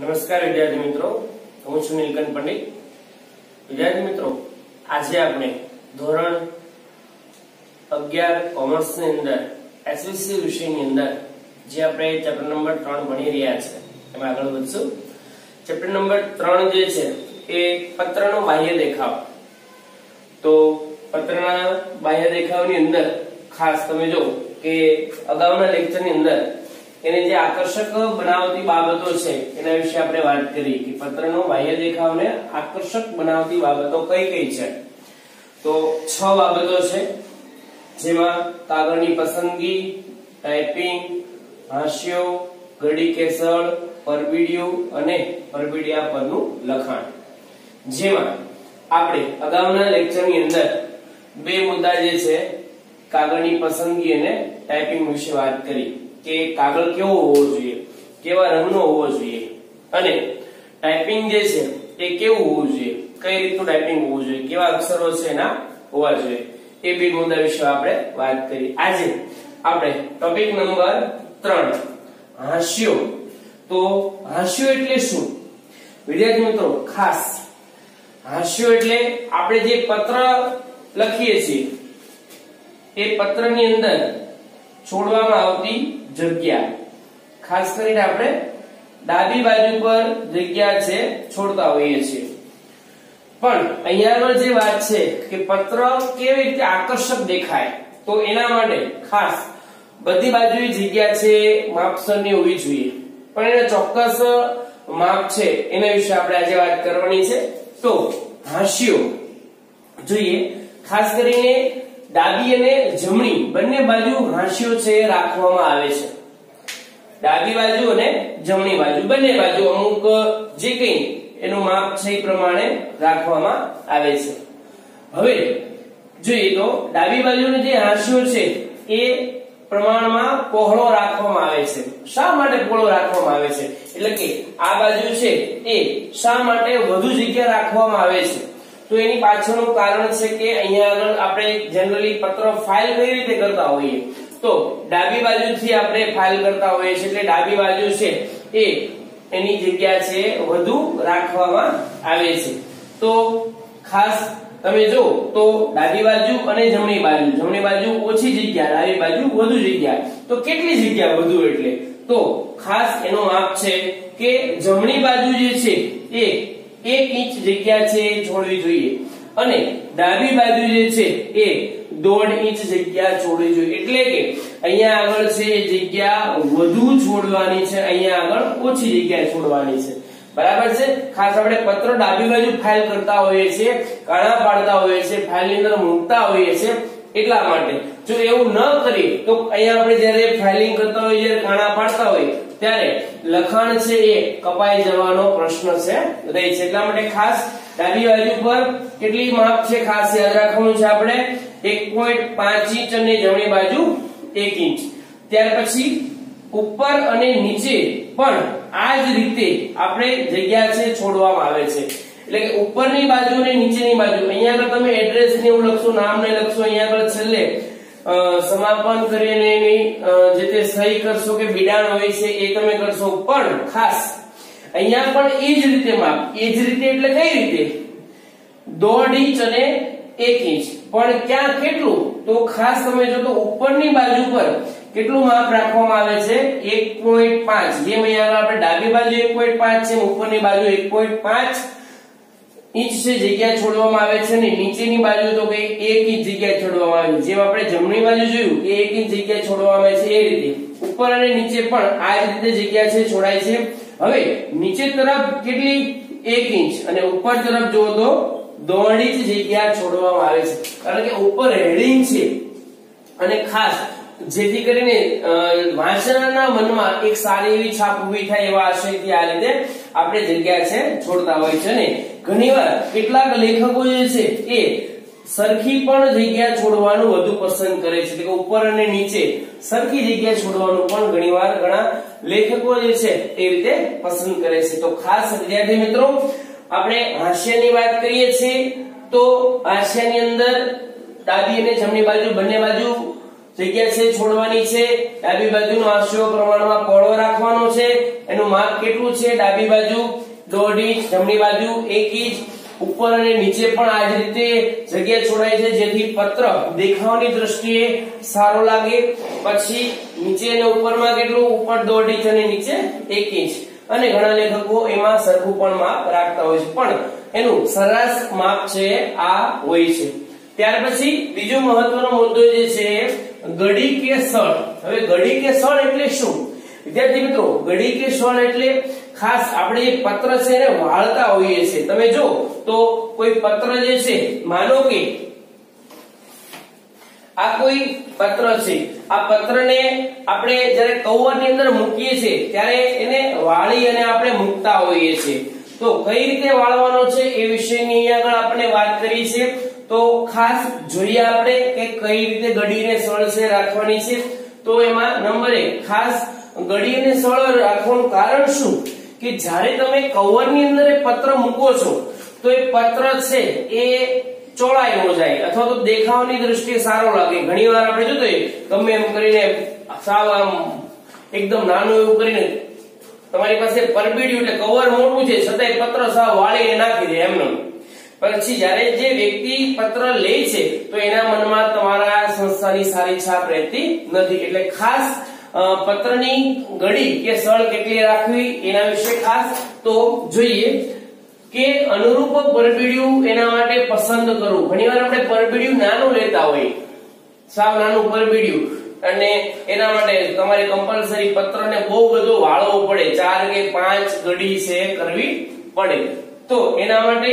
નમસ્કાર વિદ્યાર્થી મિત્રો. હું છું નીલકંઠ પંડિત. વિદ્યાર્થી મિત્રો, આજે આપણે ધોરણ અગિયાર કોમર્સની અંદર એસવીસી વિષયની અંદર જે આપણે ચેપ્ટર નંબર ત્રણ ભણી રહ્યા છે, એમાં આગળ વધશું. ચેપ્ટર નંબર ત્રણ જે છે, એ પત્રનો બાહ્ય દેખાવ. તો પત્રના બાહ્ય દેખાવની અંદર ખાસ તમે જો કે અગાઉના લેક્ચરની અંદર એને જે આકર્ષક બનાવતી બાબતો છે, એના વિશે આપણે વાત કરી કે પત્રનો બાહ્ય દેખાવને આકર્ષક બનાવતી બાબતો કઈ કઈ છે. તો છ બાબતો છે, જેમાં કાગળની પસંદગી, ટાઈપિંગ, હાસ્યો ઘડી કેસળ, પરબીડિયું અને પરબીડિયા પરનું લખાણ. જેમાં આપણે અગાઉના લેક્ચરની અંદર બે મુદ્દા જે છે, કાગળની પસંદગી અને ટાઈપિંગ વિશે વાત કરી. કે કાગળ કેવો હોવો જોઈએ, કેવા રંગનો હોવો જોઈએ અને ટાઈપિંગ જે છે એ કેવું હોવું જોઈએ, કઈ રીતનું ટાઈપિંગ હોવું જોઈએ, કેવા અક્ષરો છે એના હોવા જોઈએ, એ બે મુદ્દા વિશે આપણે વાત કરી. આજે આપણે ટોપિક નંબર ત્રણ, હાસ્યો. તો હાસ્યો એટલે શું? વિદ્યાર્થી મિત્રો, ખાસ. હાસ્યો એટલે આપણે જે પત્ર લખીએ છીએ, એ પત્રની અંદર છોડવામાં આવતી જગ્યા. ખાસ કરીને આપણે ડાબી બાજુ પર જગ્યા છે, છોડતા હોઈએ છીએ. પણ અહીંયાનો જે વાત છે કે પત્ર કેવી રીતે આકર્ષક દેખાય, તો એના માટે ખાસ બધી બાજુ જગ્યા છે માપસરની હોવી જોઈએ. પણ એના ચોક્કસ માપ છે, એના વિશે આપણે આજે વાત કરવાની છે. તો હાંસિયો. જોઈએ, ખાસ કરીને ડાબી અને જમણી બંને બાજુ હાંસીઓ છે રાખવામાં આવે છે. ડાબી બાજુ અને જમણી બાજુ બંને બાજુ અમુક જે કંઈ એનું માપ છે એ પ્રમાણે રાખવામાં આવે છે. હવે જોઈએ તો ડાબી બાજુની જે હાંસીઓ છે એ પ્રમાણમાં પહોળો રાખવામાં આવે છે. શા માટે પહોળો રાખવામાં આવે છે? એટલે કે આ બાજુ છે એ શા માટે વધુ જગ્યા રાખવામાં આવે છે? તો એની પાછળનું કારણ છે કે અહીંયા આગળ આપણે જનરલી પત્ર ફાઇલ કઈ રીતે કરતા હોઈએ? તો ડાબી બાજુથી આપણે ફાઇલ કરતા હોઈએ છીએ એટલે ડાબી બાજુ છે એ એની જગ્યા છે વધુ રાખવામાં આવે છે. તો ખાસ તમે જો તો ડાબી બાજુ અને જમણી બાજુ. જમણી બાજુ ઓછી જગ્યા, ડાબી બાજુ વધુ જગ્યા. તો કેટલી જગ્યા વધુ એટલે? તો ખાસ એનો માપ છે કે જમણી બાજુ જે છે એ એક ઇંચ જગ્યા છે છોડવી જોઈએ. અને ડાબી બાજુ જે છે એ દોઢ ઇંચ જગ્યા છોડવી જોઈએ. એટલે કે અહીંયા આગળ છે જગ્યા વધુ છોડવાની છે, અહીંયા આગળ ઓછી જગ્યા છોડવાની છે. બરાબર છે? ખાસ આપણે પત્ર ડાબી બાજુ ફાઇલ કરતા હોઈએ છીએ, કાણા પાડતા હોઈએ છીએ ફાઇલની અંદર મૂકતા હોઈએ છીએ એટલા માટે. જો એવું ન કરીએ, તો અહીંયા આપણે જ્યારે ફાઇલિંગ કરતા હોય જ્યારે કાણા પાડતા હોય ત્યારે લખાણ છે એ કપાઈ જવાનો પ્રશ્ન છે, રહે છે. એટલા માટે ખાસ ડાબી બાજુ પર કેટલી માપ છે ખાસ યાદ રાખવાનું છે આપણે? 1.5 ઇંચ અને જમણી બાજુ 1 ઇંચ. ત્યાર પછી ઉપર અને નીચે પણ આ જ રીતે આપણે જગ્યા છે છોડવામાં આવે છે. એટલે કે ઉપરની બાજુ અને નીચેની બાજુ. અહીંયા આગળ તમે એડ્રેસ ને એવું લખશો, નામ ને લખશો, અહીંયા આગળ છેલ્લે સમાપન કરીને એની જે તે સહી કરશો કે બિડાણ હોય છે એ તમે કરશો. પણ ખાસ, અહીંયા પણ એ જ રીતે માપ. એ જ રીતે એટલે કઈ રીતે? દોઢ ઇંચ અને એક ઇંચ. પણ ક્યાં કેટલું? તો ખાસ તમે જો તો ઉપરની બાજુ પર કેટલું માપ રાખવામાં આવે છે? 1.5 જેમ અહીંયા આપણે ડાબી બાજુ 1.5 છે ઉપરની બાજુ 1.5 ઇંચ છે જગ્યા છોડવામાં આવે છે ને નીચેની બાજુ તો કે 1 ઇંચ જગ્યા છોડવામાં આવે છે. જેમ આપણે જમણી બાજુ જોયું કે 1 ઇંચ જગ્યા છોડવામાં આવે છે એ રીતે. ઉપર અને નીચે પણ આ રીતે જગ્યા છે, છોડાય છે. હવે, નીચે તરફ કેટલી? 1 ઇંચ અને ઉપર તરફ જુઓ તો દોઢ ઇંચ જગ્યા છોડવામાં આવે છે. કારણ કે ઉપર હેડિંગ છે. અને ખાસ, જેથી કરીને વાંચનારના મનમાં એક સારી એવી છાપ ઊભી થાય એવા આશયથી આ રીતે આપણે જગ્યા છે, છોડતા હોય છે ને. ઘણીવાર કેટલાક લેખકો જે છે એ સરખી પણ જગ્યા છોડવાનું વધુ પસંદ કરે છે. કે ઉપર અને નીચે સરખી જગ્યા છોડવાનું પણ ઘણીવાર ઘણા લેખકો જે છે એ રીતે પસંદ કરે છે. તો ખાસ વિદ્યાર્થી મિત્રો, આપણે હાસ્યની વાત કરીએ છીએ, તો હાસ્યની અંદર ડાબી અને જમણી બાજુ બંને બાજુ જગ્યા છે છોડવાની છે. ડાબી બાજુનો હાસ્યો પ્રમાણમાં પહોળો રાખવાનો છે. એનું માપ કેટલું છે? ડાબી બાજુ દોઢ ઇંચ જમણી બાજુ એક ઇંચ, ઉપર અને નીચે પણ આ જ રીતે જગ્યા છોડાય છે, જેથી પત્ર દેખાવની દ્રષ્ટિએ સારો લાગે. પછી નીચે અને ઉપરમાં કેટલું? ઉપર દોઢ ઇંચ અને નીચે એક ઇંચ. અને ઘણા લેખકો એમાં સરખું પણ માપ રાખતા હોય છે. પણ એનું સરસ માપ છે, આ હોય છે. ત્યાર પછી બીજો મહત્વનો મુદ્દો જે છે ગડી કે સળ. હવે ગડી કે સળ એટલે શું? વિદ્યાર્થી મિત્રો ગડી કે સળ એટલે ખાસ આપણે જે પત્ર છે એને વાળતા હોઈએ છીએ. તમે જો, તો કોઈ પત્ર જે છે, માનો કે આ કોઈ પત્ર છે. આ પત્રને આપણે જ્યારે કવરની અંદર મૂકીએ છીએ, ત્યારે એને વાળી અને આપણે મૂકતા હોઈએ છીએ. તો કઈ રીતે વાળવાનો છે એ વિશેની આગળ આપણે વાત કરી છે. તો ખાસ જોઈએ આપણે કે કઈ રીતે ગડીને સળસે રાખવાની છે. તો એમાં નંબર એક, ખાસ ગડી અને સળ રાખવાનું કારણ શું? કે જ્યારે તમે કવરની અંદર એ પત્ર મૂકો છો, તો એ પત્ર છે એ ચોળાઈ ન જાય, અથવા તો દેખાવની દ્રષ્ટિએ સારો લાગે. ઘણી વાર આપણે જોતો તમે એમ કરીને સાવ આમ એકદમ નાનું એવું કરીને તમારી પાસે પરબીડ્યું એટલે કવર મોટું છે, છતાંય પત્ર સાવ વાળીને નાખી દે એમને. પછી જ્યારે જે વ્યક્તિ પત્ર લે છે, તો એના મનમાં તમારા સંસ્થાની સારી છાપ રહેતી નથી. એટલે ખાસ પત્રની ગળી કે સળ કેટલી રાખવી એના વિશે ખાસ તો જોઈએ કે અનુરૂપ પરબીડિયું એના માટે પસંદ કરવું. ઘણીવાર આપણે પરબીડિયું નાનું લેતા હોય સાવ નાનું પરબીડિયું. અને એના માટે તમારે કમ્પલસરી પત્રને બહુ બધો વાળવો પડે. ચાર કે પાંચ ગડી છે કરવી પડે. તો એના માટે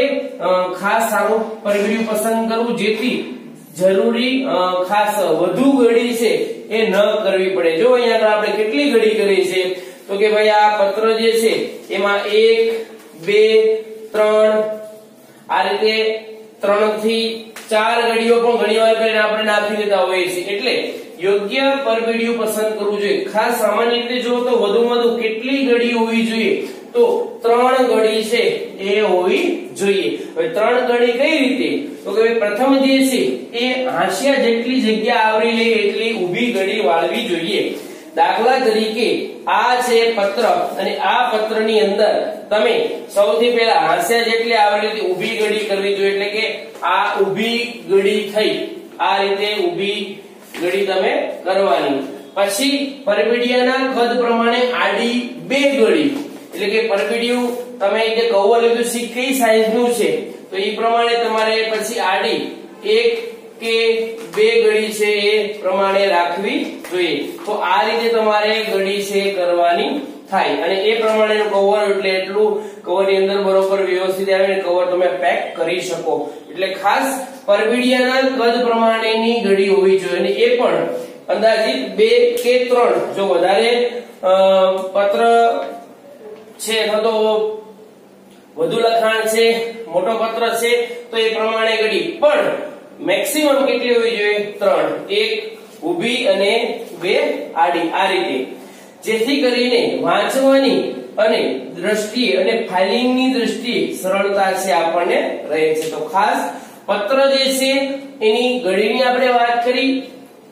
ખાસ સારું પરબીડિયું પસંદ કરવું જેથી જરૂરી ખાસ વધુ ગડી છે એ ન કરવી પડે. જો અહીંયા આગળ આપણે કેટલી ઘડી કરી છે, તો કે ભાઈ આ પત્ર જે છે, એમાં એક, બે, ત્રણ, આ રીતે ત્રણથી ચાર ઘડીઓ પણ ઘણી વાર કરીને આપણે નાખી દેતા હોઈએ છીએ. એટલે યોગ્ય પરબીડિયું પસંદ કરવું જોઈએ. ખાસ સામાન્ય રીતે જો તો વધુમાં વધુ કેટલી ઘડી હોવી જોઈએ? તો ત્રણ ગળી છે, એ હોવી જોઈએ. હવે ત્રણ ગળી કઈ રીતે? તો કે પ્રથમ જે છે, એ હાંસિયા જેટલી જગ્યા આવરી લે, એટલી ઊભી ગળી વાળવી જોઈએ. દાખલા તરીકે, આ છે પત્ર, અને આ પત્રની અંદર તમે સૌથી પહેલા હાસ્યા જેટલી આવરેલી ઊભી ગળી કરવી જોઈએ, એટલે કે આ ઊભી ગળી થઈ. આ રીતે ઊભી ગળી તમે કરવાની. પછી પરબીડિયાના કદ પ્રમાણે આડી બે ગડી. એટલે કે પરપીડિયું તમે જે કવર લીધું છે કઈ સાઈઝનું છે, તો એ પ્રમાણે તમારે પછી આડી એક કે બે ગળી છે એ પ્રમાણે રાખવી જોઈએ. તો આ રીતે તમારે ગળી છે કરવાની થાય. અને એ પ્રમાણેનું કવર એટલે એટલું કવરની અંદર બરોબર વ્યવસ્થિત આવે ને કવર તમે પેક કરી શકો. એટલે ખાસ પરબીડિયાના કદ પ્રમાણેની ઘડી હોવી જોઈએ. અને એ પણ અંદાજિત બે કે ત્રણ. જો વધારે પત્ર છે અથવા તો વધુ લખાણ છે, મોટો પત્ર છે, તો એ પ્રમાણે ઘડી. પણ મેક્સિમમ કેટલી હોવી જોઈએ? ત્રણ. એક, ઊભી અને બે આડી. આ રીતે. જેથી કરીને વાંચવાની અને દ્રષ્ટિએ અને ફાઇલિંગની દ્રષ્ટિએ સરળતા છે આપણને રહે છે. તો ખાસ પત્ર જે છે, એની ઘડીની આપણે વાત કરી.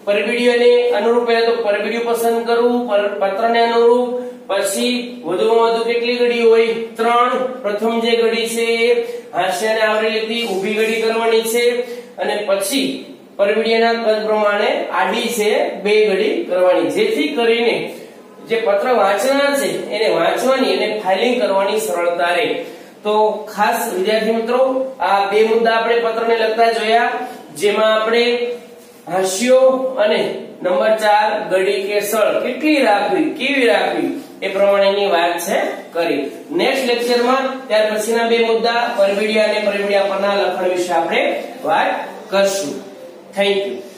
પરબીડીઓને અનુરૂપ પહેલા તો પરબીડીયું પસંદ કરવું પત્રને અનુરૂપ પછી વધુમાં વધુ કેટલી ઘડી હોય? ત્રણ. પ્રથમ જે ઘડી છે એ હાસ્યાને આવરી લેતી, ઊભી ઘડી કરવાની છે. અને પછી પરબીડિયાના કદ પ્રમાણે આડી છે, બે ઘડી કરવાની. જેથી કરીને જે પત્ર વાંચનાર છે, એને વાંચવાની અને ફાઇલિંગ કરવાની સરળતા રહે. તો ખાસ વિદ્યાર્થી મિત્રો, આ બે મુદ્દા આપણે પત્રને લગતા જોયા, જેમાં આપણે હાસ્યો અને નંબર ચાર, ગડી કે સળ કેટલી રાખવી, કેવી રાખવી? એ પ્રમાણેની વાત છે કરી. નેક્સ્ટ લેક્ચરમાં ત્યાર પછીના બે મુદ્દા, પરબીડિયા અને પરબીડિયા પરના લખણ વિશે આપણે વાત કરશું. Thank you